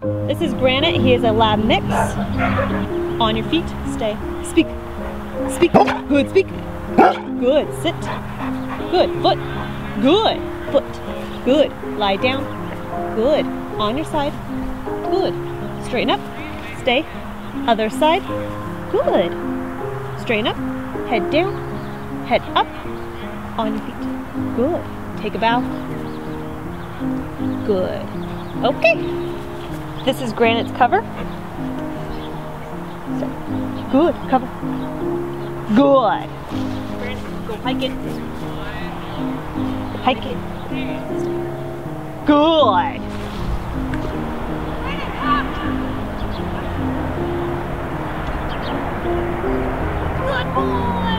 This is Granite. He is a lab mix. On your feet. Stay. Speak. Speak. Good. Speak. Good. Sit. Good. Foot. Good. Foot. Good. Lie down. Good. On your side. Good. Straighten up. Stay. Other side. Good. Straighten up. Head down. Head up. On your feet. Good. Take a bow. Good. Okay. This is Granite's cover. Good. Cover. Good. Go hike it. Hike it. Good. Good boy.